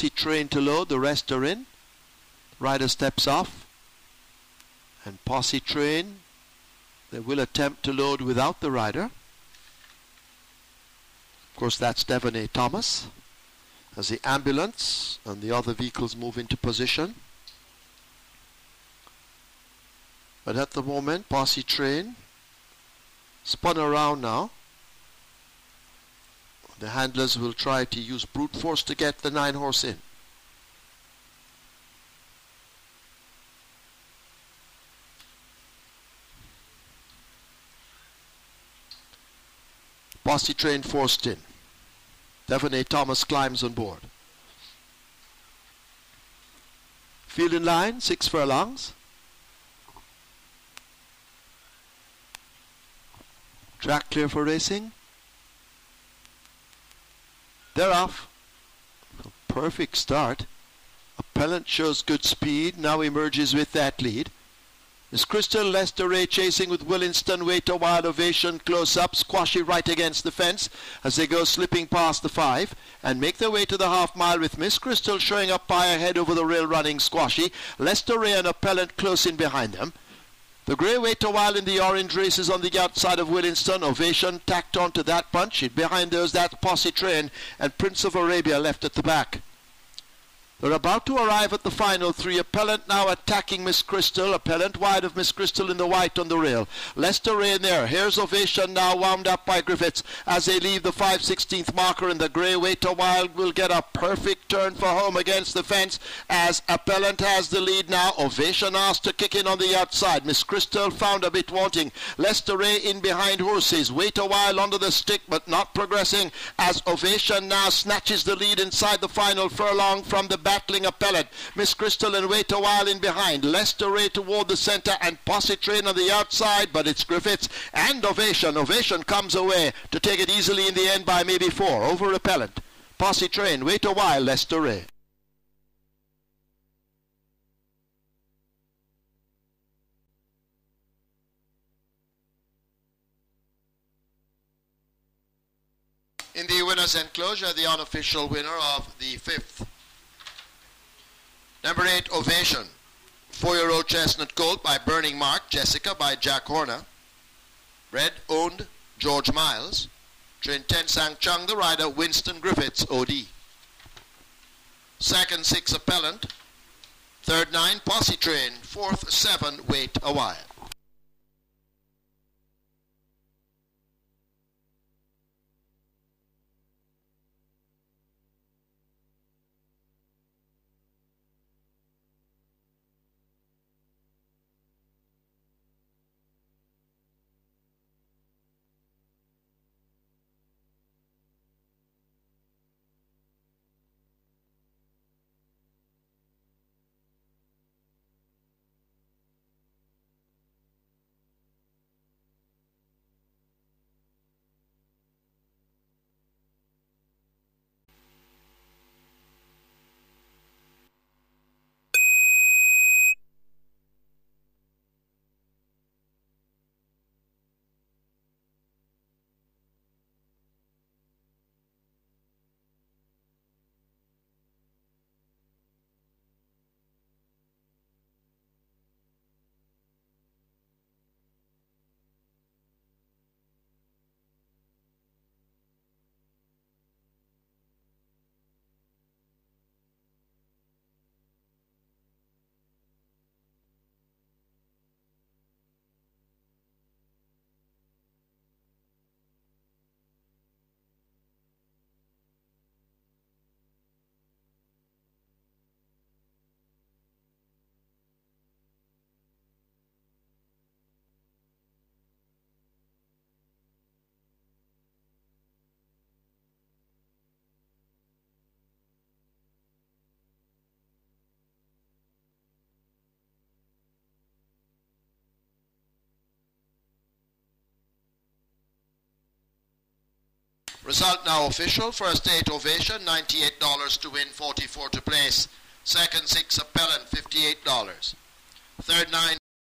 posse train to load, the rest are in. Rider steps off. And posse train, they will attempt to load without the rider. Of course, that's Devon A. Thomas. As the ambulance and the other vehicles move into position. But at the moment, posse train spun around now. The handlers will try to use brute force to get the nine horse in. Posse train forced in. Devon A. Thomas climbs on board. Field in line, six furlongs. Track clear for racing. They're off. A perfect start. Appellant shows good speed, now emerges with that lead. Miss Crystal Lester Ray chasing with Willinston. Wait a While ovation. Close up. Squashy right against the fence as they go slipping past the five and make their way to the half mile with Miss Crystal showing up by ahead over the rail running Squashy. Lester Ray and Appellant close in behind them. The grey wait a while in the orange races on the outside of Willinston. Ovation tacked on to that bunch. Behind those, that posse train and Prince of Arabia left at the back. They're about to arrive at the final three. Appellant now attacking Miss Crystal. Appellant wide of Miss Crystal in the white on the rail. Lester Ray in there. Here's Ovation now wound up by Griffiths as they leave the 516th marker. in the grey wait a while will get a perfect turn for home against the fence as Appellant has the lead now. Ovation asked to kick in on the outside. Miss Crystal found a bit wanting. Lester Ray in behind horses. Wait a while under the stick but not progressing as Ovation now snatches the lead inside the final furlong from the battling appellant. Miss Crystal and wait a while in behind. Lester Ray toward the center and Posse Train on the outside, but it's Griffiths and Ovation. Ovation comes away to take it easily in the end by maybe four over appellant. Posse Train, wait a while, Lester Ray. In the winner's enclosure, the unofficial winner of the fifth Number eight, Ovation. Four-year-old chestnut colt by Burning Mark. Jessica by Jack Horner. Red owned George Miles. Train 10 Sang Chung, the rider, Winston Griffiths, OD. Second, six, Appellant. Third, nine, Posse Train. Fourth, seven, Wait a While. Result now official. First eight ovation, $98 to win, 44 to place. Second six appellant, $58. Third nine